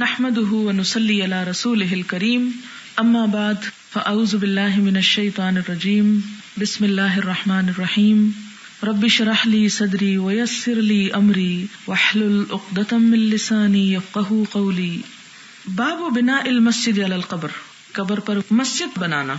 नहमदहू वनसली अला रसूल करीम अम्मा बाद फ़ाउज़ बिल्लाहि मिनश शैतानिर रजीम बिस्मिल्लाहिर रहमानिर रहीम रब्बि शरह ली सदरी वयस्सिर ली अमरी वहलुल उक़दतम मिन लिसानी यफ़क़हू क़ौली बाब बिनाइल मस्जिद अलल कब्र कब्र पर मस्जिद बनाना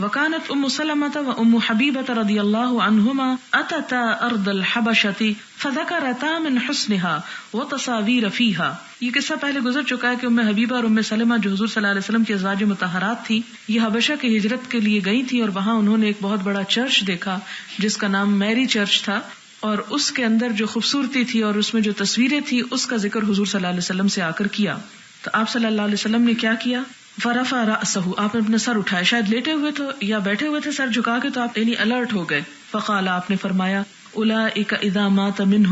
वकानत उम सलमत व उम हबीबत रदी अल्लाह अनहुमा, अतता अर्द हबशती, फजकरता मिन हुस्निहा व तसावीर फीहा। ये किस्सा पहले गुजर चुका है कि उम्म हबीबा और उम्म सलमा जो हुजूर सल्लल्लाहु अलैहि वसल्लम की अजवाज मुतहरात थी, ये हबशा की हिजरत के लिए गई थी और वहाँ उन्होंने एक बहुत बड़ा चर्च देखा, जिसका नाम मैरी चर्च था और उसके अंदर जो खूबसूरती थी और उसमें जो तस्वीरें थी, उसका ज़िक्र हुजूर सल्लल्लाहु अलैहि वसल्लम से आकर किया। तो आप सल्लल्लाहु अलैहि वसल्लम ने क्या किया? फरफा रसहू। आपने अपना सर उठाया। शायद लेटे हुए थे या बैठे हुए थे सर झुका के तो आप यानी अलर्ट हो गए। फ़काल, आपने फरमाया उला इदा मात मिन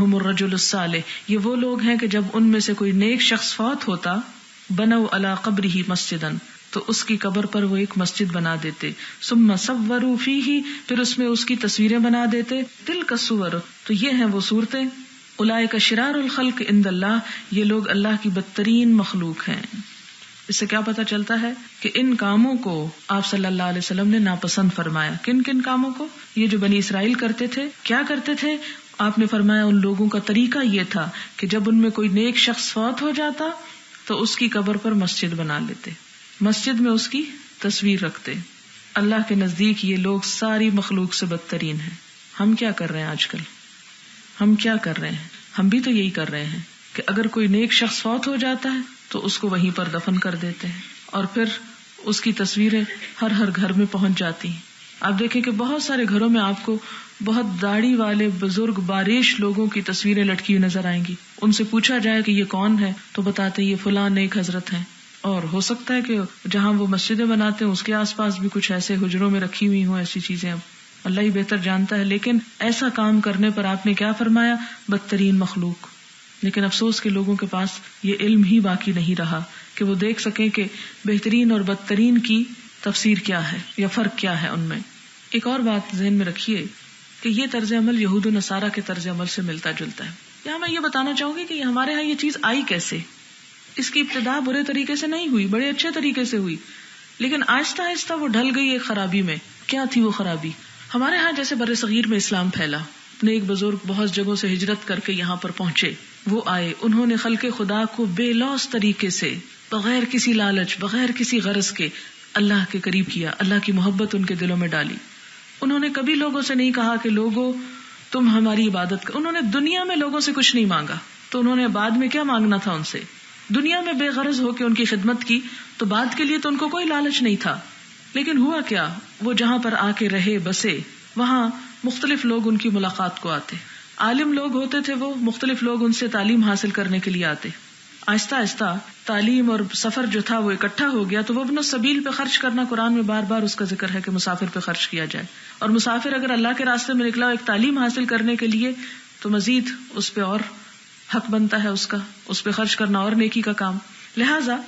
ये वो लोग हैं कि जब उनमें से कोई नेक शख्स फौत होता, बनऊ अला कब्र ही मस्जिदन तो उसकी कब्र पर वो एक मस्जिद बना देते। सुम्मा सवरू फ़ी ही फिर उसमें उसकी तस्वीरें बना देते। दिल का सुवर तो ये हैं वो सूरतें। उलाय का शिरार खल्क इंदल्ला ये लोग अल्लाह की बदतरीन मखलूक हैं। इससे क्या पता चलता है कि इन कामों को आप सल्लल्लाहु अलैहि वसल्लम ने नापसंद फरमाया। किन किन कामों को? ये जो बनी इसराइल करते थे, क्या करते थे? आपने फरमाया उन लोगों का तरीका ये था कि जब उनमें कोई नेक शख्स फौत हो जाता तो उसकी कब्र पर मस्जिद बना लेते। मस्जिद में उसकी तस्वीर रखते। अल्लाह के नज़दीक ये लोग सारी मखलूक से बदतरीन है। हम क्या कर रहे हैं आजकल? हम क्या कर रहे हैं? हम भी तो यही कर रहे हैं कि अगर कोई नेक शख्स फौत हो जाता है तो उसको वहीं पर दफन कर देते हैं और फिर उसकी तस्वीरें हर हर घर में पहुँच जाती हैं। आप देखें कि बहुत सारे घरों में आपको बहुत दाढ़ी वाले बुज़ुर्ग, बारिश लोगों की तस्वीरें लटकी हुई नज़र आएँगी। उनसे पूछा जाए कि ये कौन है तो बताते ये फुलान एक हज़रत है। और हो सकता है कि जहाँ वो मस्जिदें बनाते हैं, उसके आसपास भी कुछ ऐसे हुजरों में रखी हुई हो ऐसी चीज़ें अब। अल्लाह ही बेहतर जानता है, लेकिन ऐसा काम करने पर आपने क्या फरमाया? बदतरीन मखलूक। लेकिन अफसोस के लोगों के पास ये इल्म ही बाकी नहीं रहा कि वो देख सके कि बेहतरीन और बदतरीन की तफसीर क्या है या फ़र्क क्या है उनमें। एक और बात जहन में रखिए कि ये तर्ज अमल यहूद नसारा के तर्ज अमल से मिलता जुलता है। यहाँ मैं ये बताना चाहूँगी कि हमारे यहाँ ये चीज़ आई कैसे? इसकी इब्तदा बुरे तरीके से नहीं हुई, बड़े अच्छे तरीके से हुई। लेकिन आहिस्ता आहिस्ता वो ढल गई एक खराबी में। क्या थी वो खराबी? हमारे यहाँ जैसे बर सगीर में इस्लाम फैला, नेक बुज़ुर्ग बहुत जगहों से हिजरत करके यहाँ पर पहुँचे। वो आए। उन्होंने खल के खुदा को बेलौस तरीके से, बगैर किसी लालच, बगैर किसी गरज के, अल्लाह के करीब किया, अल्लाह की मोहब्बत उनके दिलों में डाली। उन्होंने कभी लोगों से नहीं कहा कि, लोगों, तुम हमारी इबादत कर उन्होंने दुनिया में लोगों से कुछ नहीं मांगा। तो उन्होंने बाद में क्या मांगना था उनसे? दुनिया में बेगरज होकर उनकी खिदमत की तो बाद के लिए तो उनको कोई लालच नहीं था। लेकिन हुआ क्या? वो जहाँ पर आके रहे, बसे, वहाँ मुख्तलिफ़ लोग उनकी मुलाकात को आते। आलिम लोग होते थे, वो मुख्तलिफ़ लोग उनसे तालीम हासिल करने के लिए आते। आहिस्ता आहिस्ता तालीम और सफ़र जो था वो इकट्ठा हो गया तो वो अपना सबील पे खर्च करना कुरान में बार बार उसका ज़िक्र है कि मुसाफिर पे खर्च किया जाए। और मुसाफिर अगर अल्लाह के रास्ते में निकला एक तालीम हासिल करने के लिए तो मजीद उस पर और हक बनता है उसका, उस पर खर्च करना और नेकी का काम। लिहाजा,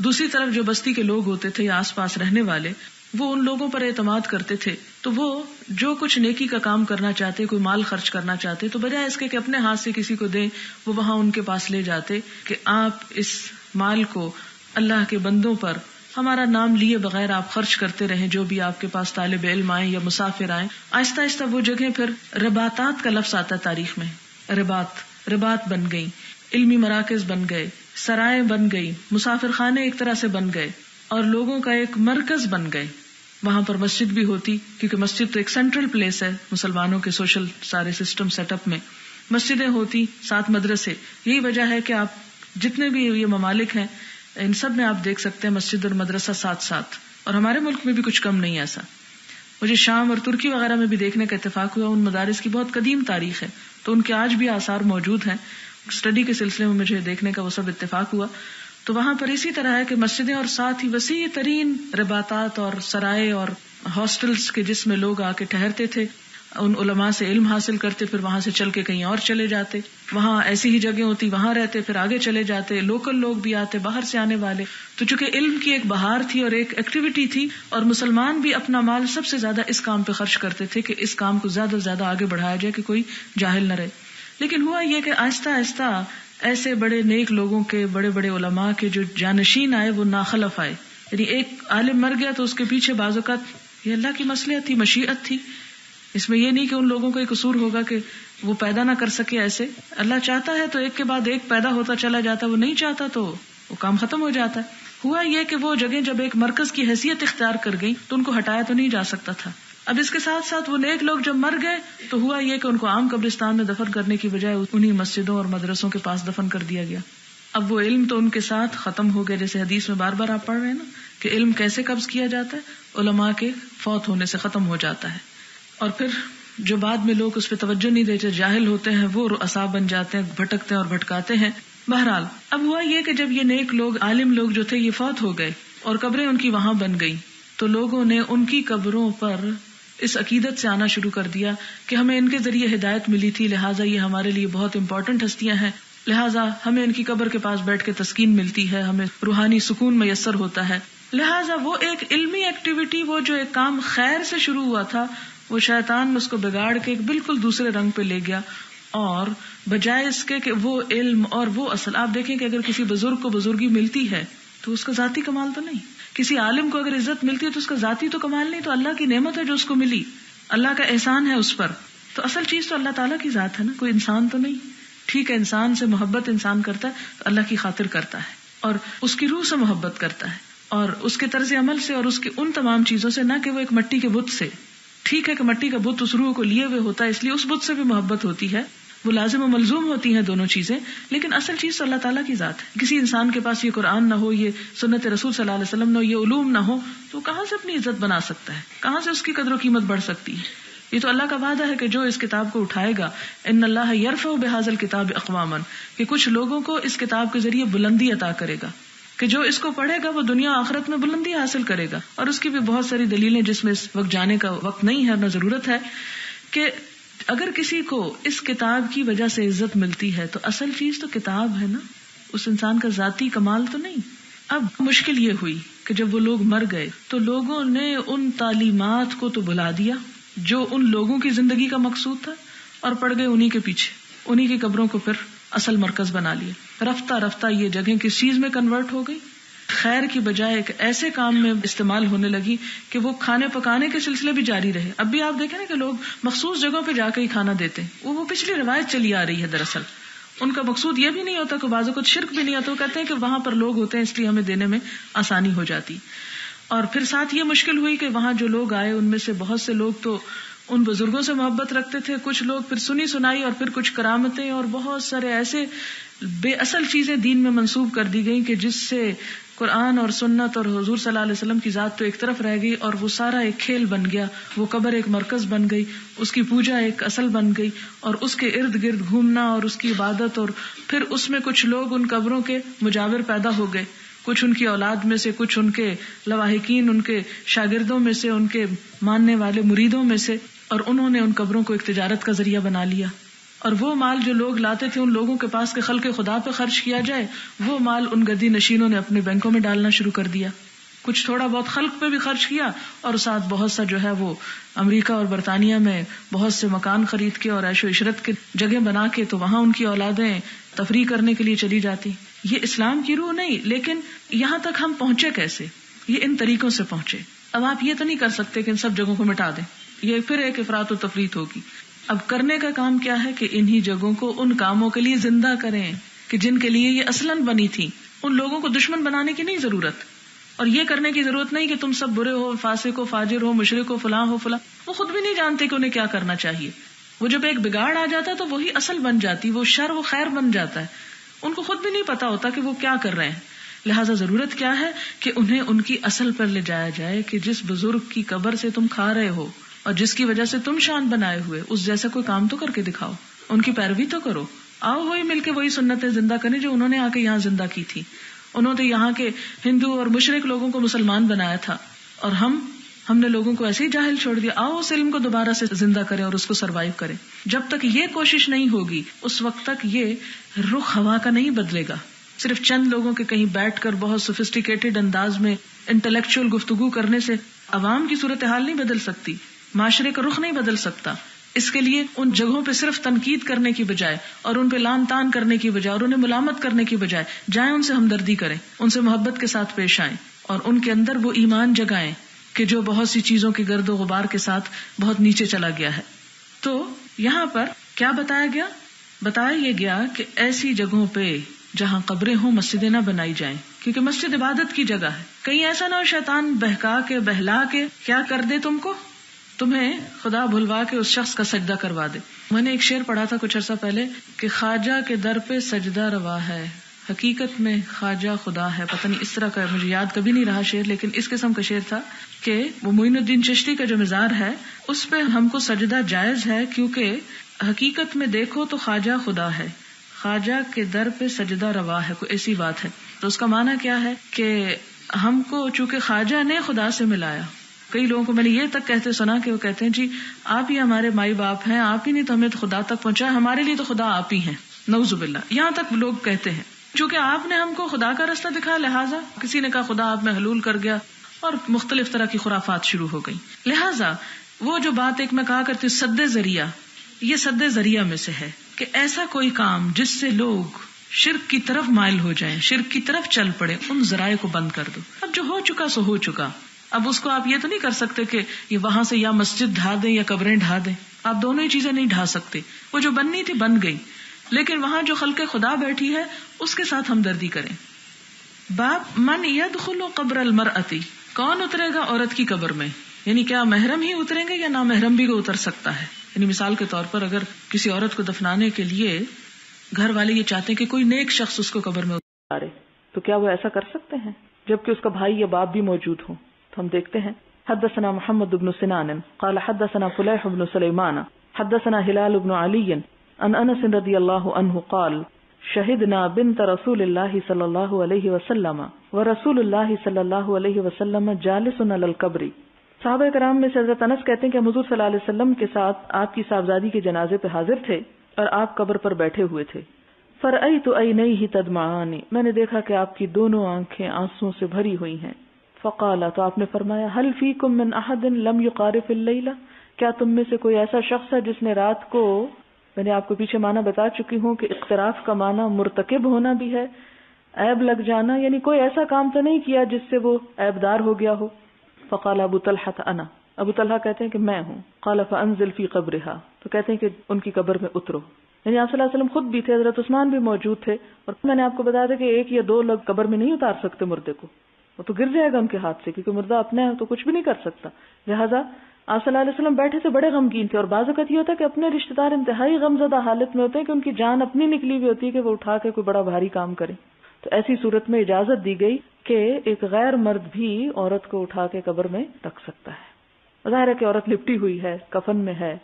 दूसरी तरफ़ जो बस्ती के लोग होते थे या आस पास रहने वाले वो उन लोगों पर एतमाद करते थे। तो वो जो कुछ नेकी का काम करना चाहते, कोई माल खर्च करना चाहते तो बजाय इसके कि अपने हाथ से किसी को दें, वो वहाँ उनके पास ले जाते कि आप इस माल को अल्लाह के बंदों पर, हमारा नाम लिए बगैर आप खर्च करते रहे, जो भी आपके पास तालब इल्म आए या मुसाफिर आए। आहिस्ता आहिस्ता वो जगह फिर रबातात का लफ्ज आता तारीख में। रबात रबात बन गई, इल्मी मराकज बन गए, सराय बन गई मुसाफिर खाने एक तरह से बन गए। और लोगों का एक मरकज बन गए। वहाँ पर मस्जिद भी होती, क्योंकि मस्जिद तो एक सेंट्रल प्लेस है मुसलमानों के सोशल सारे सिस्टम सेटअप में। मस्जिदें होती सात मदरसे। यही वजह है कि आप जितने भी ये ममालिक हैं, इन सब में आप देख सकते हैं मस्जिद और मदरसा साथ साथ। और हमारे मुल्क में भी कुछ कम नहीं ऐसा। मुझे शाम और तुर्की वगैरह में भी देखने का इतफाक हुआ, उन मदारस की बहुत कदीम तारीख है। तो उनके आज भी आसार मौजूद हैं। स्टडी के सिलसिले में मुझे देखने का वो सब इतफाक हुआ। तो वहाँ पर इसी तरह है कि मस्जिदें और साथ ही वसी तरीन रबातात और सराय और हॉस्टल्स के जिसमें लोग आके ठहरते थे, उन उलमा से इल्म हासिल करते, फिर वहाँ से चल के कहीं और चले जाते। वहाँ ऐसी ही जगह होती, वहाँ रहते, फिर आगे चले जाते, लोकल लोग भी आते, बाहर से आने वाले। तो चूँकि इल्म की एक बहार थी और एक एक्टिविटी थी, और मुसलमान भी अपना माल सबसे ज़्यादा इस काम पे खर्च करते थे कि इस काम को ज़्यादा से ज़्यादा आगे बढ़ाया जाए कि कोई जाहिल न रहे। लेकिन हुआ यह कि आहिस्ता आहिस्ता ऐसे बड़े नेक लोगों के बड़े बड़े उलमा के जो जानशीन आए, वो नाखलफ आए। यानी एक आलिम मर गया तो उसके पीछे बाजुका ये अल्लाह की मसलियत थी, मशीयत थी। इसमें यह नहीं कि उन लोगों का कसूर होगा कि वो पैदा ना कर सके ऐसे। अल्लाह चाहता है तो एक के बाद एक पैदा होता चला जाता, वो नहीं चाहता तो वो काम खत्म हो जाता। हुआ यह कि वो जगह जब एक मरकज की हैसियत इख्तियार कर गई तो उनको हटाया तो नहीं जा सकता था। अब इसके साथ साथ वो नेक लोग जब मर गए तो हुआ यह कि उनको आम कब्रिस्तान में दफन करने की बजाय उन्हीं मस्जिदों और मदरसों के पास दफन कर दिया गया। अब वो इल्म तो उनके साथ खत्म हो गया, जैसे हदीस में बार बार आप पढ़ रहे हैं ना, कि इल्म कैसे कब्ज किया जाता है? उलमा के फौत होने से खत्म हो जाता है। और फिर जो बाद में लोग उस पर तवज्जो नहीं देते, जाहिल होते हैं, वो असाब बन जाते हैं, भटकते हैं और भटकाते हैं। बहरहाल, अब हुआ ये कि जब ये नेक लोग, आलिम लोग जो थे, ये फौत हो गए और कब्रें उनकी वहाँ बन गई तो लोगों ने उनकी कब्रों पर इस अकीदत से आना शुरू कर दिया कि हमें इनके ज़रिए हिदायत मिली थी, लिहाजा ये हमारे लिए बहुत इंपॉर्टेंट हस्तियाँ हैं। लिहाजा हमें इनकी कब्र के पास बैठ के तस्कीन मिलती है, हमें रूहानी सुकून मैसर होता है। लिहाजा वो एक इल्मी एक्टिविटी वो जो एक काम खैर से शुरू हुआ था, वो शैतान उसको बिगाड़ के बिल्कुल दूसरे रंग पे ले गया। और बजाय इसके कि वो इल्म और वो असल, आप देखें कि अगर किसी बुज़ुर्ग को बुजुर्गी मिलती है तो उसका जाती कमाल तो नहीं। किसी आलिम को अगर इज़्ज़त मिलती है तो उसका जाती तो कमाल नहीं तो अल्लाह की नेमत है जो उसको मिली। अल्लाह का एहसान है उस पर। तो असल चीज़ तो अल्लाह ताला की जात है ना, कोई इंसान तो नहीं। ठीक है, इंसान से मोहब्बत इंसान करता है तो अल्लाह की खातिर करता है। और उसकी रूह से मोहब्बत करता है। और उसके तर्ज अमल से और उसके उन तमाम चीज़ों से, ना कि वो एक मट्टी के बुत से। ठीक है कि मट्टी का बुत उस रूह को लिए हुए होता है, इसलिए उस बुत से भी मोहब्बत होती है। वो लाजिम मलजूम होती हैं दोनों चीज़ें, लेकिन असल चीज़ तो अल्लाह ताला की जात है। किसी इंसान के पास ये कुरान ना हो, ये सुन्नत रसूल सल्लल्लाहु अलैहि ना हो, ये उलूम ना हो तो कहाँ से अपनी इज़्ज़त बना सकता है? कहाँ से उसकी कदर कीमत बढ़ सकती है? ये तो अल्लाह का वादा है कि जो इस किताब को उठाएगा इन अल्लाह यरफ बेहाजल किताब अकवामन, कि कुछ लोगों को इस किताब के ज़रिए बुलंदी अता करेगा, कि जो इसको पढ़ेगा वो दुनिया आखिरत में बुलंदी हासिल करेगा। और उसकी भी बहुत सारी दलीलें जिसमें इस वक्त जाने का वक्त नहीं है न ज़रूरत है, कि अगर किसी को इस किताब की वजह से इज़्ज़त मिलती है तो असल चीज़ तो किताब है ना? उस इंसान का जाती कमाल तो नहीं? अब मुश्किल ये हुई कि जब वो लोग मर गए तो लोगों ने उन तालीमात को तो बुला दिया, जो उन लोगों की ज़िंदगी का मकसूद था, और पड़ गए उन्हीं के पीछे। उन्हीं की कब्रों को फिर असल मरकज बना लिया रफ्ता रफ्ता ये जगह किस चीज़ में कन्वर्ट हो गई? खैर की बजाय एक ऐसे काम में इस्तेमाल होने लगी कि वो खाने पकाने के सिलसिले भी जारी रहे। अब भी आप देखें ना कि लोग मखसूस जगहों पे जाकर ही खाना देते हैं। वो वो पिछली रिवायत चली आ रही है दरअसल। उनका मकसूद ये भी नहीं होता कि बाजू को शिरक भी नहीं वो कहते हैं कि वहाँ पर लोग होते हैं, इसलिए हमें देने में आसानी हो जाती। और फिर साथ ये मुश्किल हुई कि वहाँ जो लोग आए, उनमें से बहुत से लोग तो उन बुज़ुर्गों से मोहब्बत रखते थे। कुछ लोग फिर सुनी सुनाई और फिर कुछ करामतें और बहुत सारे ऐसे बेअसल चीज़ें दीन में मंसूब कर दी गई कि जिससे कुरान और सुन्नत और हजूर सल्लल्लाहु की जात तो एक तरफ़ रह गई और वो सारा एक खेल बन गया। वो कब्र एक मरकज बन गई, उसकी पूजा एक असल बन गई और उसके इर्द गिर्द घूमना और उसकी इबादत और फिर उसमें कुछ लोग उन कब्रों के मुजावर पैदा हो गए। कुछ उनकी औलाद में से, कुछ उनके लवाहिकीन, उनके शागिर्दों में से, उनके मानने वाले मुरीदों में से और उन्होंने उन कब्रों को एक तजारत का ज़रिया बना लिया। और वो माल जो लोग लाते थे उन लोगों के पास के खल के खुदा पे खर्च किया जाए, वो माल उन गद्दी नशीनों ने अपने बैंकों में डालना शुरू कर दिया। कुछ थोड़ा बहुत खल्क पे भी खर्च किया और साथ बहुत सा जो है वो अमेरिका और बरतानिया में बहुत से मकान खरीद के और ऐशो इशरत के जगह बना के तो वहाँ उनकी औलादें तफरी करने के लिए चली जाती। ये इस्लाम की रूह नहीं, लेकिन यहाँ तक हम पहुँचे कैसे? ये इन तरीकों से पहुँचे। अब आप ये तो नहीं कर सकते कि इन सब जगहों को मिटा दें। ये फिर एक अफरात तफरीत होगी। अब करने का काम क्या है कि इन्हीं जगहों को, उन कामों के लिए ज़िंदा करें कि जिनके लिए ये असलन बनी थी। उन लोगों को दुश्मन बनाने की नहीं ज़रूरत। और ये करने की ज़रूरत नहीं कि तुम सब बुरे हो, फासिक हो, फाजिर हो, मुशरक हो, फलां हो, फलां। वो खुद भी नहीं जानते कि उन्हें क्या करना चाहिए। वो जब एक बिगाड़ आ जाता है तो वही असल बन जाती, वो शर, वो खैर बन जाता है। उनको खुद भी नहीं पता होता कि वो क्या कर रहे हैं। लिहाजा ज़रूरत क्या है कि उन्हें उनकी असल पर ले जाया जाए कि जिस बुज़ुर्ग की कबर से तुम खा रहे हो और जिसकी वजह से तुम शान बनाए हुए, उस जैसा कोई काम तो करके दिखाओ। उनकी पैरवी तो करो। आओ वही मिलके वही सुन्नतें ज़िंदा करें जो उन्होंने आके यहाँ ज़िंदा की थी। उन्होंने यहाँ के हिंदू और मुशरक लोगों को मुसलमान बनाया था। और हम, हमने लोगों को ऐसे ही जाहिल छोड़ दिया। आओ उस इल्म को दोबारा से ज़िंदा करें और उसको सरवाइव करें। जब तक ये कोशिश नहीं होगी, उस वक्त तक ये रुख हवा का नहीं बदलेगा। सिर्फ़ चंद लोगों के कहीं बैठकर बहुत सोफिस्टिकेटेड अंदाज में इंटेलेक्चुअल गुफ्तगु करने से अवाम की सूरत हाल नहीं बदल सकती। माशरे का रुख नहीं बदल सकता। इसके लिए उन जगहों पे सिर्फ़ तनकीद करने की बजाय और उन पे लान तान करने की बजाय और उन्हें मुलामत करने की बजाय जाए उनसे हमदर्दी करें, उनसे मोहब्बत के साथ पेश आए और उनके अंदर वो ईमान जगाएँ कि जो बहुत सी चीज़ों के गर्द गुबार के साथ बहुत नीचे चला गया है। तो यहाँ पर क्या बताया गया? बताया ये गया कि ऐसी जगहों पे जहाँ कब्रें हों, मस्जिदें न बनाई जाएँ, क्योंकि मस्जिद इबादत की जगह है। कहीं ऐसा ना हो शैतान बहका के, बहला के, क्या कर दे तुमको? तुम्हें खुदा भुलवा के उस शख्स का सजदा करवा दे। मैंने एक शेर पढ़ा था कुछ अर्सा पहले कि ख्वाजा के दर पे सजदा रवा है। हकीकत में ख्वाजा खुदा है। पता नहीं इस तरह का मुझे याद कभी नहीं रहा शेर, लेकिन इस किस्म का शेर था कि वो मोइनुद्दीन चिश्ती का जो मिजार है, उस पे हमको सजदा जायज़ है क्योंकि हकीकत में देखो तो ख्वाजा खुदा है। ख्वाजा के दर पे सजदा रवा है, कोई ऐसी बात है। तो उसका माना क्या है कि हमको चूँकि ख्वाजा ने खुदा से मिलाया कई लोगों को मैंने ये तक कहते सुना कि वो कहते हैं जी आप ही हमारे माई बाप हैं आप ही नहीं तो हमें तो खुदा तक पहुँचाया हमारे लिए तो खुदा आप ही हैं। नवजुबिल्ला यहाँ तक लोग कहते हैं चूँकि आपने हमको खुदा का रास्ता दिखाया लिहाजा किसी ने कहा खुदा आप में हलूल कर गया और मुख्तलिफ़ तरह की खुराफात शुरू हो गई। लिहाजा वो जो बात एक मैं कहा करती हूँ सद्दे ज़रिया ये सद्दे ज़रिया में से है कि ऐसा कोई काम जिससे लोग शिरक की तरफ़ माइल हो जाएँ, शिरक की तरफ़ चल पड़े उन जराये को बंद कर दो। अब जो हो चुका सो हो चुका। अब उसको आप ये तो नहीं कर सकते कि ये वहाँ से या मस्जिद ढा दें या कब्रें ढा दें। आप दोनों ही चीज़ें नहीं ढा सकते। वो जो बननी थी बन गई। लेकिन वहाँ जो खल खुदा बैठी है, उसके साथ हमदर्दी करें। बाप, मन यद खुलो कब्र अलमर अति कौन उतरेगा औरत की कब्र में? यानी क्या महरम ही उतरेंगे या ना महरम भी उतर सकता है? यानी मिसाल के तौर पर अगर किसी औरत को दफनाने के लिए घर वाले ये चाहते हैं कि कोई नेक शख्स उसको कब्र में उतारे तो क्या वो ऐसा कर सकते हैं? जबकि उसका भाई या बाप भी मौजूद हो। तो हम देखते हैं हदसना मोहम्मद उबन सिनान काल हदसना फुलैह उबन सलेमान हदसना हिलाल उबन अली अन अनस रदी अल्लाह अनहु काल, शहिदना बिनत रसूलुल्लाह सल्लल्लाहु अलैहि वसल्लम, व रसूलुल्लाह सल्लल्लाहु अलैहि वसल्लम जालिसन अलल कब्री। साहब कराम में हज़रत अनस कहते हैं कि हजूर सल्लल्लाहु अलैहि वसल्लम के साथ आपकी साहबजादी के जनाजे पे हाजिर थे और आप कब्र पर बैठे हुए थे। फर आई तो आई नहीं ही तदमानी मैंने देखा कि आपकी दोनों आँखें आंसुओं से भरी हुई हैं। फ़काला तो आपने फरमाया हल फ़ी कुम मिन अहदिन लम युकारिफ क्या तुम में से कोई ऐसा शख्स है जिसने रात को मैंने आपको पीछे माना बता चुकी हूँ कि इख्तराफ का माना मुर्तकब होना भी है ऐब लग जाना यानी कोई ऐसा काम तो नहीं किया जिससे वो ऐबदार हो गया हो फ़काल अबू तलहा अना अबू तलहा कहते हैं कि मैं हूँ काला फ़नजिल फ़ी कब्रहा तो कहते हैं कि उनकी कब्र में उतरो यानी आप खुद भी थे हज़रत उस्मान भी मौजूद थे और मैंने आपको बताया था कि एक या दो लोग कब्र में नहीं उतार सकते मुर्दे को वो तो गिर जाएगा उनके हाथ से, क्योंकि मुर्दा अपने तो कुछ भी नहीं कर सकता। लिहाजा आप वसल्लम बैठे थे, बड़े गमगीन थे, और बाजत ये होता है कि अपने रिश्तेदार इंतहाई गमजदा हालत में होते हैं कि उनकी जान अपनी निकली हुई होती है कि वो उठा के कोई बड़ा भारी काम करे। तो ऐसी सूरत में इजाज़त दी गई कि एक गैर मर्द भी औरत को उठा के कब्र में रख सकता है। ज़ाहिर है कि औरत लिपटी हुई है, कफन में है,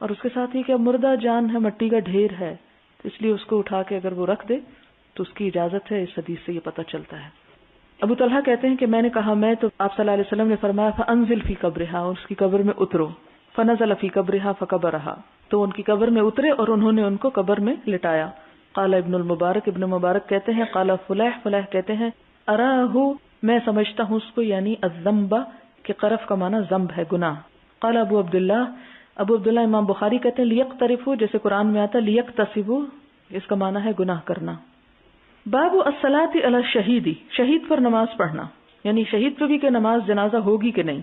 और उसके साथ ही क्या मुर्दा जान है, मट्टी का ढेर है तो इसलिए उसको उठा के अगर वो रख दे तो उसकी इजाज़त है, इस हदीस से ये पता चलता है। अबू तलहा कहते हैं कि मैंने कहा, मैं तो आप सल्लल्लाहु अलैहि वसल्लम ने फरमाया अनजिल फ़ी कब्रहा, उसकी कब्र में उतरो। फनजल फ़ी कब्रहा फकबरहा। तो उनकी कब्र में उतरे और उन्होंने उनको कब्र में लिटाया। काला इब्नुल मुबारक, इब्न मुबारक कहते हैं, काला फुलह फुलह कहते हैं, अराहू, मैं समझता हूँ उसको, यानी अजम्बा के करफ का माना जम्ब है, गुनाह। काला अबू अब्दुल्ला अबू अब्दुल्ला इमाम बुखारी कहते हैं लियक तरीफू जैसे कुरान में आता लियक तसीबू इसका माना है गुनाह करना। बाबू असलाती अला शहीदी शहीद पर नमाज़ पढ़ना यानी शहीद पर भी कि नमाज़ जनाजा होगी कि नहीं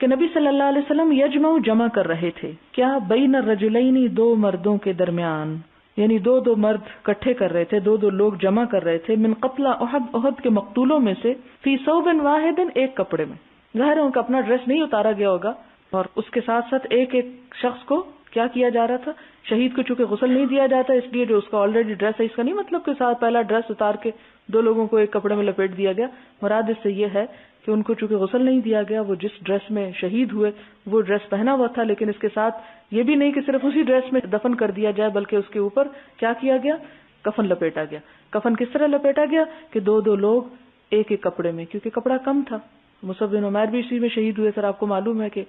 कि नबी सल्लल्लाहु अलैहि वसल्लम यजमा जमा कर रहे थे क्या बैन रजुलैनी दो मर्दों के दरमियान यानी दो दो मर्द इकट्ठे कर रहे थे, दो दो लोग जमा कर रहे थे, मिन कतला ओहद ओहद के मकतूलों में से, फ़ी सौ बिन वाहिदिन एक कपड़े में। ज़ाहिर है उनका अपना ड्रेस नहीं उतारा गया होगा, और उसके साथ साथ एक एक शख्स को क्या किया जा रहा था? शहीद को चूँकि गुसल नहीं दिया जाता, इसलिए जो उसका ऑलरेडी ड्रेस है, इसका नहीं मतलब के साथ पहला ड्रेस उतार के दो लोगों को एक कपड़े में लपेट दिया गया। मुराद इससे यह है कि उनको चूँकि गसल नहीं दिया गया, वो जिस ड्रेस में शहीद हुए, वो ड्रेस पहना हुआ था, लेकिन इसके साथ ये भी नहीं कि सिर्फ़ उसी ड्रेस में दफन कर दिया जाए, बल्कि उसके ऊपर क्या किया गया? कफन लपेटा गया। कफन किस तरह लपेटा गया? कि दो दो लोग एक एक कपड़े में, क्योंकि कपड़ा कम था। मुसबिन उमैर भी इसी में शहीद हुए, सर आपको मालूम है कि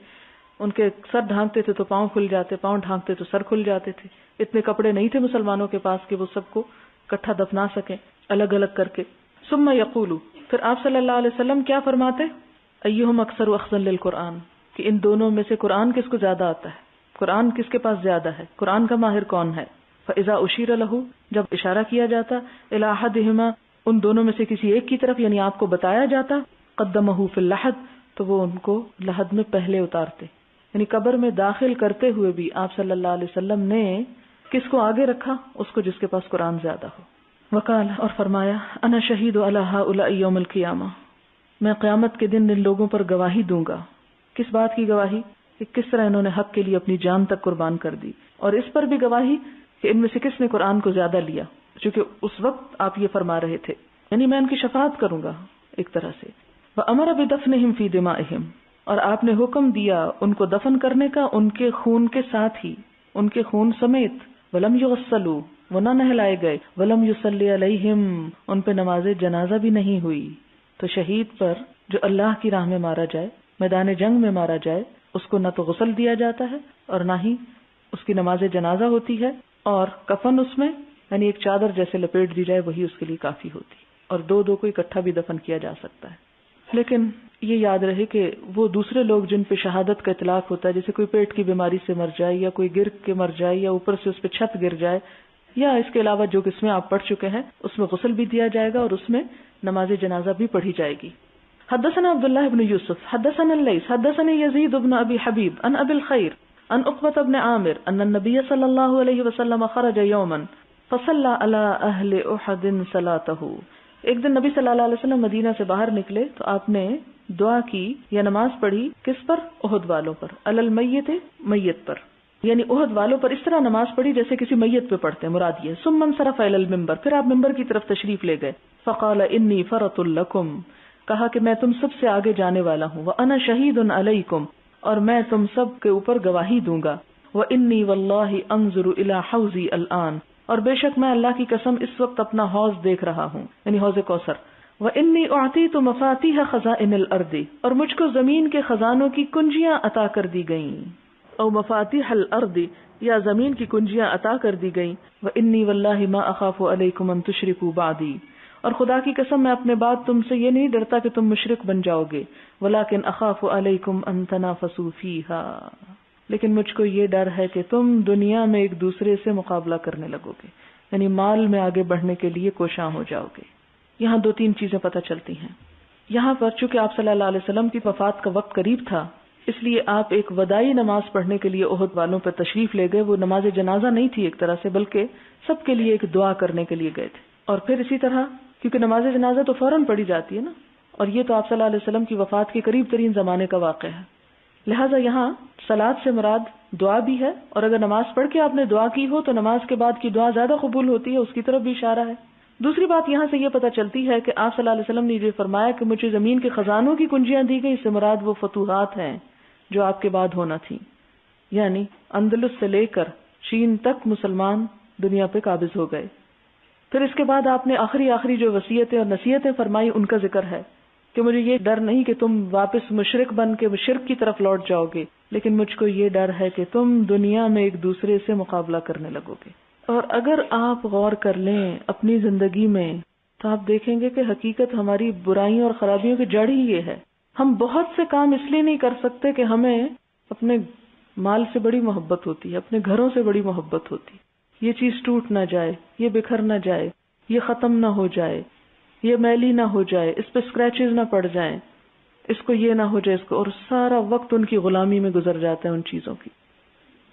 उनके सर ढांकते थे तो पाँव खुल जाते, पाँव ढांकते तो सर खुल जाते थे। इतने कपड़े नहीं थे मुसलमानों के पास कि वो सबको इकट्ठा दफना सकें अलग अलग करके। सुम्मा यकूलू फिर आप सल्लल्लाहु अलैहि वसल्लम क्या फरमाते? अयुहम अक्सर अखसन कुरान कि इन दोनों में से कुरान किसको ज़्यादा आता है? कुरान किसके पास ज़्यादा है? कुरान का माहिर कौन है? फ़ैज़ा उशीर लहू, जब इशारा किया जाता इलाहदहिमा उन दोनों में से किसी एक की तरफ़, यानी आपको बताया जाता कदम फिल लहद तो वो उनको लहद में पहले उतारते। यानी कब्र में दाखिल करते हुए भी आप सल्लल्लाहु अलैहि वसल्लम ने किसको आगे रखा? उसको जिसके पास कुरान ज़्यादा हो। वकाल और फरमाया, अना शहीद कियामा। मैं क्यामत के दिन इन लोगों पर गवाही दूँगा। किस बात की गवाही? कि किस तरह इन्होंने हक के लिए अपनी जान तक कुर्बान कर दी। और इस पर भी गवाही कि इनमें से किसने कुरान को ज़्यादा लिया क्योंकि उस वक्त आप ये फरमा रहे थे। यानी मैं इनकी शफात करूँगा एक तरह से। वह अमर अब दफन हिम फ़ी दिमा और आपने हुक्म दिया उनको दफन करने का उनके खून के साथ ही, उनके खून समेत। वलम युसलू वो न नहलाए गए। वलम युसल्लिम उन पे नमाज़ जनाजा भी नहीं हुई। तो शहीद पर जो अल्लाह की राह में मारा जाए, मैदान जंग में मारा जाए, उसको न तो गसल दिया जाता है और न ही उसकी नमाज़ जनाजा होती है और कफन उसमें, यानी एक चादर जैसे लपेट दी जाए, वही उसके लिए काफ़ी होती। और दो दो को इकट्ठा भी दफन किया जा सकता है। लेकिन ये याद रहे कि वो दूसरे लोग जिन पे शहादत का इतलाक होता है, जैसे कोई पेट की बीमारी से मर जाए या कोई गिर के मर जाए या ऊपर से उस पर छत गिर जाए या इसके अलावा जो किस्में आप पढ़ चुके हैं, उसमें गसल भी दिया जाएगा और उसमें नमाज़ जनाजा भी पढ़ी जाएगी। हदसन अब्दुल्ला इबन यूसुफ, हदसन अल्लैस हदसन यजीद इब्न अबी हबीब, अन अबिल खैर, अन उकबत इब्न आमिर, अन नबी सल्लल्लाहु अलैहि वसल्लम खरज यौमन, फसल्ला अला अहले उहद सलातहु। एक दिन नबी सल्लल्लाहु अलैहि वसल्लम मदीना से बाहर निकले तो आपने दुआ की या नमाज़ पढ़ी किस पर? ओहद वालों पर, अलल मैयत मैयत पर। यानी ओहद वालों पर इस तरह नमाज़ पढ़ी जैसे किसी मैयत पे पढ़ते हैं। मुराद ये सुमन सरफ मिम्बर फिर आप मिम्बर की तरफ़ तशरीफ़ ले गए। फ़काल, इन्नी फरतुल्लकुम कहा कि मैं तुम सबसे आगे जाने वाला हूँ। वह अना शहीद उन अलैकुम और मैं तुम सब के ऊपर गवाही दूँगा। वह इन्नी वल्लाहि अंजुरु इला हौजी अल आन और बेशक मैं अल्लाह की कसम इस वक्त अपना हौज देख रहा हूँ। यानी हौज कौसर। व इन्नी आती तो मफाती है खजा इन अर्दी और मुझको ज़मीन के खजानों की कुंजियाँ अता कर दी गई और मफाती हल अर्दी, या ज़मीन की कुंजियाँ अता कर दी गई व इन्नी वल्लाहि मा अखाफ अलैकुम तुशरिकू बादी। और खुदा की कसम, मैं अपने बाद तुमसे ये नहीं डरता कि तुम मुशरक बन जाओगे। वलाकिन अखाफ अलैकुम अन तनाफसू फीहा। लेकिन मुझको ये डर है कि तुम दुनिया में एक दूसरे से मुकाबला करने लगोगे। यानी माल में आगे बढ़ने के लिए कोशा हो जाओगे। यहाँ दो तीन चीज़ें पता चलती हैं। यहाँ पर चूँकि आप सल्लल्लाहु अलैहि वसल्लम की वफात का वक्त करीब था इसलिए आप एक वदाई नमाज़ पढ़ने के लिए ओहद वालों पर तशरीफ़ ले गए। वो नमाज़ जनाजा नहीं थी एक तरह से, बल्कि सबके लिए एक दुआ करने के लिए गए थे। और फिर इसी तरह, क्योंकि नमाज़ जनाजा तो फ़ौरन पढ़ी जाती है ना, और ये तो आप सल्लल्लाहु अलैहि वसल्लम की वफात के करीब तरीन जमाने का वाक़ है। लिहाजा यहाँ सलाद से मुराद दुआ भी है, और अगर नमाज़ पढ़ के आपने दुआ की हो तो नमाज़ के बाद की दुआ ज़्यादा कबूल होती है, उसकी तरफ़ भी इशारा है। दूसरी बात यहाँ से ये पता चलती है कि आप सल्लल्लाहु अलैहि वसल्लम ने जो फरमाया कि मुझे ज़मीन के खजानों की कुंजियाँ दी गई, इससे मुराद वो फतूहत हैं। जो आपके बाद होना थी। यानी अंदलुस से लेकर चीन तक मुसलमान दुनिया पे काबिज हो गए। फिर इसके बाद आपने आखिरी आखिरी जो वसीयतें और नसीहतें फरमाई, उनका ज़िक्र है कि मुझे ये डर नहीं कि तुम वापस मुशरक बन के शिरक की तरफ़ लौट जाओगे, लेकिन मुझको ये डर है कि तुम दुनिया में एक दूसरे से मुकाबला करने लगोगे। और अगर आप गौर कर लें अपनी ज़िंदगी में तो आप देखेंगे कि हकीकत हमारी बुराइयों और खराबियों की जड़ ही ये है। हम बहुत से काम इसलिए नहीं कर सकते कि हमें अपने माल से बड़ी मोहब्बत होती है, अपने घरों से बड़ी मोहब्बत होती है। ये चीज़ टूट ना जाए, ये बिखर ना जाए, ये खत्म ना हो जाए, ये मैली ना हो जाए, इस पे स्क्रैचेस ना पड़ जाए, इसको ये ना हो जाए, इसको और सारा वक्त उनकी गुलामी में गुजर जाता है उन चीज़ों की।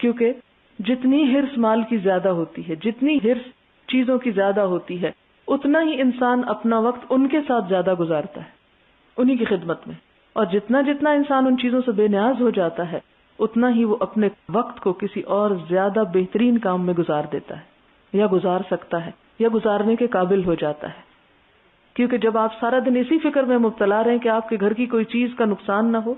क्योंकि जितनी हिर्स माल की ज़्यादा होती है, जितनी हिर्स चीज़ों की ज़्यादा होती है, उतना ही इंसान अपना वक्त उनके साथ ज़्यादा गुजारता है, उन्हीं की खिदमत में। और जितना जितना इंसान उन चीज़ों से बेनियाज हो जाता है, उतना ही वो अपने वक्त को किसी और ज़्यादा बेहतरीन काम में गुजार देता है, या गुजार सकता है, या गुजारने के काबिल हो जाता है। क्योंकि जब आप सारा दिन इसी फ़िक्र में मुबतला रहे कि आपके घर की कोई चीज़ का नुकसान न हो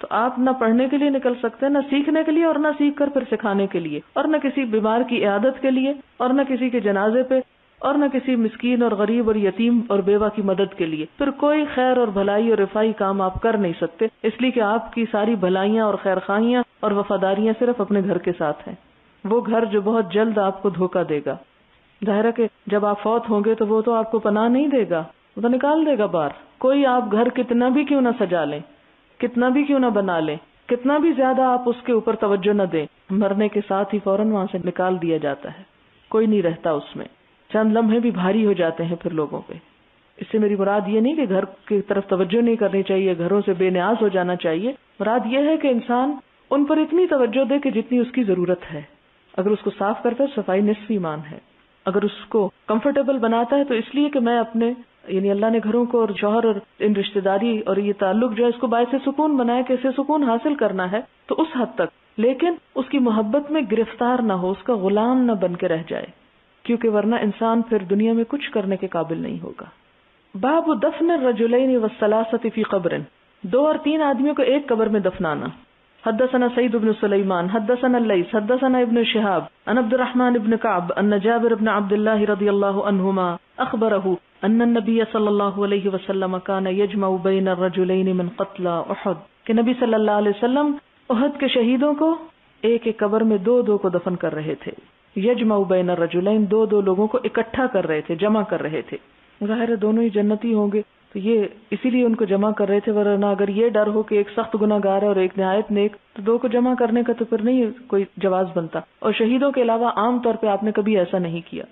तो आप न पढ़ने के लिए निकल सकते हैं, न सीखने के लिए और न सीख कर फिर सिखाने के लिए, और न किसी बीमार की इयादत के लिए, और न किसी के जनाजे पे और न किसी मिस्कीन और गरीब और यतीम और बेवा की मदद के लिए। फिर कोई खैर और भलाई और रिफाई काम आप कर नहीं सकते, इसलिए कि आपकी सारी भलाइयाँ और खैर खाइयाँ और वफादारियाँ सिर्फ़ अपने घर के साथ हैं। वो घर जो बहुत जल्द आपको धोखा देगा। ज़ाहिर है जब आप फौत होंगे तो वो तो आपको पनाह नहीं देगा, वो तो निकाल देगा बाहर। कोई आप घर कितना भी क्यों ना सजा लें, कितना भी क्यों ना बना लें, कितना भी ज़्यादा आप उसके ऊपर तवज्जो न दें, मरने के साथ ही फ़ौरन वहाँ से निकाल दिया जाता है। कोई नहीं रहता उसमें। चंद लम्हे भी भारी हो जाते हैं फिर लोगों पे। इससे मेरी मुराद ये नहीं कि घर की तरफ़ तवज्जो नहीं करनी चाहिए, घरों से बेनियाज हो जाना चाहिए। मुराद ये है कि इंसान उन पर इतनी तवज्जो दे कि जितनी उसकी ज़रूरत है। अगर उसको साफ़ करता है, सफ़ाई निस्फ ईमान है। अगर उसको कंफर्टेबल बनाता है तो इसलिए कि मैं अपने, यानी अल्लाह ने घरों को और जौहर और इन रिश्तेदारी और ये ताल्लुक जो है, इसको बायस सुकून बनाया कि इसे सुकून हासिल करना है तो उस हद तक। लेकिन उसकी मोहब्बत में गिरफ़्तार न हो, उसका गुलाम न बन के रह जाए। क्योंकि वरना इंसान फिर दुनिया में कुछ करने के काबिल नहीं होगा। बाबू दफन रजुलैन वसलासत फ़ी दो और तीन आदमियों को एक कब्र में दफनाना। हदसना सईद इब्न सुलेमान हदसना लईस हदसना इब्न शिहाब, अन अब्दुर्रहमान इब्न काब, अन जाबिर इब्न अब्दुल्लाह रदियल्लाहु अन्हुमा अखबरहु अन नबी सल्लल्लाहु अलैहि वसल्लम कान यजमउ बैन रजुलैन मिन क़त्ल उहद। कि नबी सल्लल्लाहु अलैहि वसल्लम उहद के शहीदों को एक एक कब्र में दो दो को दफन कर रहे थे। यजमऊ बैन रजुलैन, दो दो लोगों को इकट्ठा कर रहे थे, जमा कर रहे थे। ज़ाहिर दोनों ही जन्नती होंगे। तो ये इसीलिए उनको जमा कर रहे थे, वरना अगर ये डर हो कि एक सख्त गुनागार है और एक नहायत नेक तो दो को जमा करने का तो फिर नहीं कोई जवाब बनता। और शहीदों के अलावा आमतौर पर आपने कभी ऐसा नहीं किया।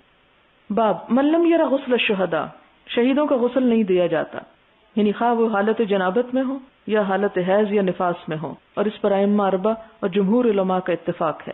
बाब मल्लम यरा गसल शहदा। शहीदों का गसल नहीं दिया जाता। यानी खा वो हालत जनाबत में हो, या हालत हैज़ या निफास में हो। और इस पर अम्मा अरबा और जमहूर का इतफाक है।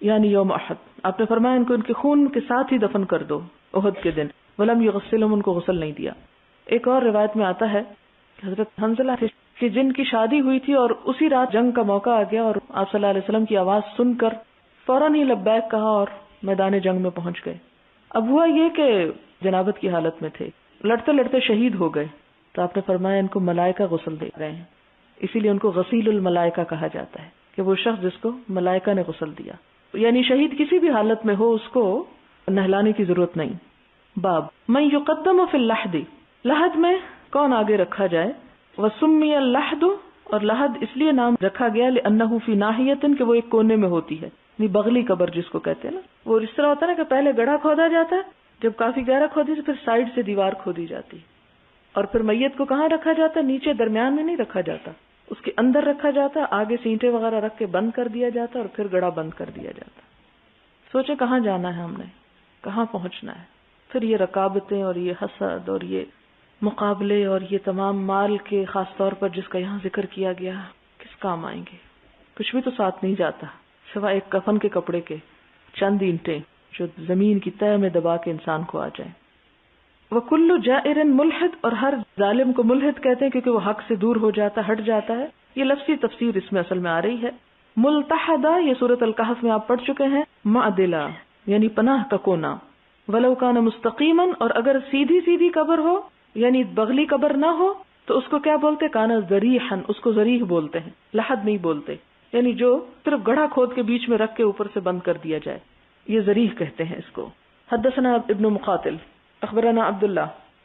यानी योम अहद आपने फरमाया इनको इनके खून के साथ ही दफन कर दो उहद के दिन वलम युगसलम उनको गसल नहीं दिया एक और रिवायत में आता है हजरत हंजला थे कि जिनकी शादी हुई थी और उसी रात जंग का मौका आ गया और आप सल्लल्लाहु अलैहि वसल्लम की आवाज सुनकर फौरन ही लब्बैक कहा और मैदान जंग में पहुंच गए अब हुआ ये कि जनाबत की हालत में थे लड़ते लड़ते शहीद हो गए। तो आपने फरमाया, इनको मलाइका गुसल दे रहे हैं। इसीलिए उनको गसील मलाइका कहा जाता है, कि वो शख्स जिसको मलाइका ने गुसल दिया। यानी शहीद किसी भी हालत में हो, उसको नहलाने की ज़रूरत नहीं। बाब, मैं युकदम फिल लहदी लहद में कौन आगे रखा जाए? वसुमी लहद और लहद इसलिए नाम रखा गया अन्नहूफी नाहियतन, कि वो एक कोने में होती है। बगली कबर जिसको कहते हैं ना। वो इस तरह होता है ना कि पहले गढ़ा खोदा जाता है जब काफ़ी गहरा खोदी तो फिर साइड से दीवार खोदी जाती। और फिर मैयत को कहाँ रखा जाता? नीचे दरमियान में नहीं रखा जाता। उसके अंदर रखा जाता, आगे सीटे वगैरह रख के बंद कर दिया जाता और फिर गड़ा बंद कर दिया जाता। सोचे कहाँ जाना है हमने? कहाँ पहुँचना है? फिर ये रकाबतें और ये हसद और ये मुकाबले और ये तमाम माल के खास तौर पर जिसका यहाँ ज़िक्र किया गया, किस काम आएँगे? कुछ भी तो साथ नहीं जाता, सिवा एक कफन के कपड़े के, चंद ईंटें। जो ज़मीन की तय में दबा के इंसान को आ जाए। वह कुल्लु जायरन मुलहद और हर जालिम को मुलहद कहते हैं क्योंकि वो हक से दूर हो जाता, हट जाता है। ये लफ्सी तफसीर इसमें असल में आ रही है। मुलतहदा, ये सूरत अलकहफ में आप पढ़ चुके हैं मादिला यानी पनाह का कोना। वलौकान मुस्तकीमन, और अगर सीधी सीधी कबर हो, यानी बगली कबर ना हो तो उसको क्या बोलते काना जरीहन, उसको जरीह बोलते हैं, लहद नहीं बोलते। यानी जो सिर्फ़ गढ़ा खोद के बीच में रख के ऊपर से बंद कर दिया जाए। ये जरीह कहते हैं इसको हदसना इब्न मुकातिल अखबरना अब्दुल्ला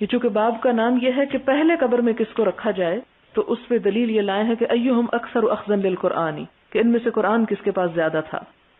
ये चूंकि बाब का नाम यह है कि पहले कब्र में किसको रखा जाए तो उस पे दलील ये लाए हैं कि अयुहम अक्सर अखजन लिल कुरानी कि इनमें से कुरान किसके पास ज्यादा था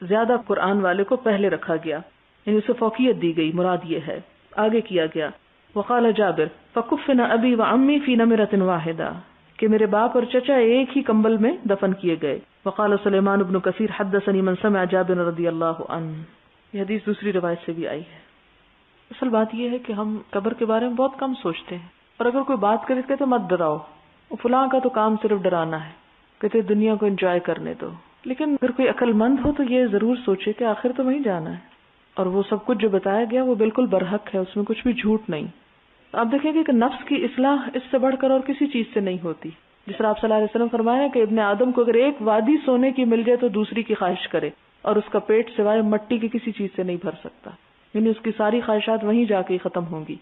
ज़्यादा कुरान वाले को पहले रखा गया। यानी उसे फौकियत दी गई, मुराद ये है। आगे किया गया, वकाल जाबिर फकुफिन अबी व अम्मी फ़ी नमिरतिन वाहिदा, कि मेरे बाप और चचा एक ही कंबल में दफन किए गए। वकाल सलेमान इब्न कसीर हदसनी मन समय जाबिर रदी अल्लाह यह हदीस दूसरी रवायत से भी आई है। असल बात यह है कि हम कब्र के बारे में बहुत कम सोचते हैं। और अगर कोई बात करे तो कहते मत डराओ। फुला का तो काम सिर्फ़ डराना है। कहते दुनिया को एंजॉय करने दो। लेकिन अगर कोई अक्लमंद हो तो ये ज़रूर सोचे कि आखिर तो वहीं जाना है। और वो सब कुछ जो बताया गया, वो बिल्कुल बरहक है, उसमें कुछ भी झूठ नहीं। आप देखेंगे कि नफ्स की इसलाह इससे बढ़कर और किसी चीज़ से नहीं होती। जिस तरह आप सल्लल्लाहु फरमाया कि इब्ने आदम को अगर एक वादी सोने की मिल जाए तो दूसरी की ख्वाहिश करे, और उसका पेट सिवाय मट्टी की किसी चीज़ से नहीं भर सकता। यानी उसकी सारी ख्वाहिशात वहीं जाके खत्म होंगी।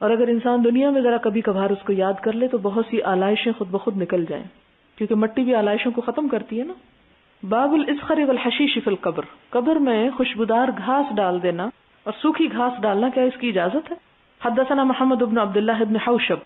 और अगर इंसान दुनिया में जरा कभी कभार उसको याद कर ले तो बहुत सी आलाइशें खुद ब खुद निकल जाए। क्योंकि मट्टी भी आलाइशों को खत्म करती है ना। बाबुल इसखर वल हशीश फिल कब्र कब्र में खुशबूदार घास डाल देना और सूखी घास डालना क्या इसकी इजाजत है हदसना मोहम्मद उबन अब्दुल्लाह इब्न हौशब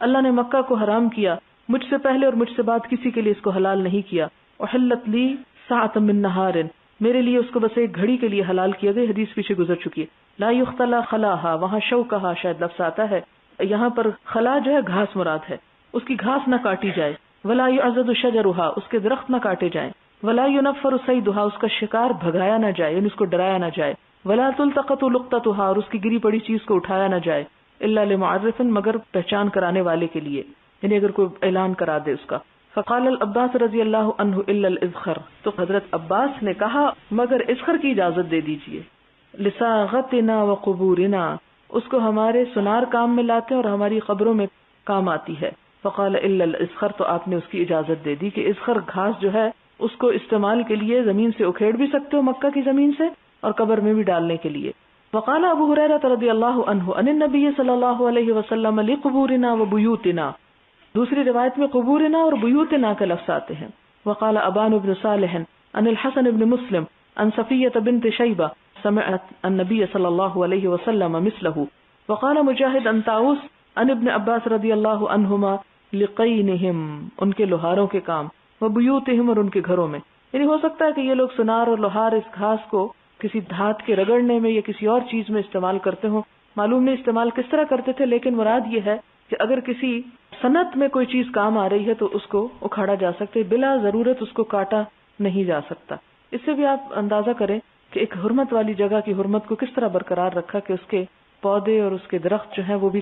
अल्लाह ने मक्का को हराम किया मुझसे पहले और मुझसे बाद किसी के लिए इसको हलाल नहीं किया और हिल्लत ली सात मिन नहारिन मेरे लिए उसको बस एक घड़ी के लिए हलाल किया गया। हदीस पीछे गुजर चुकी है। ला खलाहा, वहाँ शव कहा शायद लफ्स आता है। यहाँ पर खला जो है, घास मुराद है। उसकी घास न काटी जाए। वला अजद शजरुहा, उसके दरख्त न काटे जाए। वला यु नफर दुहा उसका शिकार भगाया न जाए उसको डराया न जाए। वला तुल तकत लुकतुहा और उसकी गिरी पड़ी चीज़ को उठाया न जाए। इल्ला मगर पहचान कराने वाले के लिए। यानी अगर कोई ऐलान करा दे उसका। फ़काल अब्बास रज़ी अल्लाह इजखर। तो हज़रत अब्बास ने कहा, मगर इजखर की इजाज़त दे दीजिए। लिसागतना व कबूरना, उसको हमारे सुनार काम में लाते और हमारी खबरों में काम आती है। फ़काल इजखर तो आपने उसकी इजाज़त दे दी कि इजखर घास जो है, उसको इस्तेमाल के लिए ज़मीन से उखेड़ भी सकते हो मक्का की ज़मीन से और कब्र में भी डालने के लिए। वकाल अबू हुरैरा रदी अल्लाह अनहु अन नबी सल्लल्लाहु अलैहि वसल्लम लिकबूरिना व बुयूतिना दूसरी रिवायत में कबूरना और बुयूतना के लफ्ज आते हैं। वकाल अबान इब्न सालिह अनिल हसन इब्न मुस्लिम, अन सफियत बिनत शैबा, समिअत नबी सल्लल्लाहु अलैहि वसल्लम मिसलहु। वकाल मुजाहिद अन ताउस अन इब्न अब्बास रदी अल्लाह अनहुमा लिकईनहिम उनके लोहारों के काम, व बुयूतहिम और उनके घरों में। यानी हो सकता है कि ये लोग सुनार और लोहार इस घास को किसी धात के रगड़ने में या किसी और चीज़ में इस्तेमाल करते हो। मालूम नहीं इस्तेमाल किस तरह करते थे, लेकिन मुराद ये है कि अगर किसी सनत में कोई चीज़ काम आ रही है तो उसको उखाड़ा जा सकता है। बिला ज़रूरत उसको काटा नहीं जा सकता। इससे भी आप अंदाज़ा करें कि एक हुरमत वाली जगह की हुरमत को किस तरह बरकरार रखा कि उसके पौधे और उसके दरख्त जो है वो भी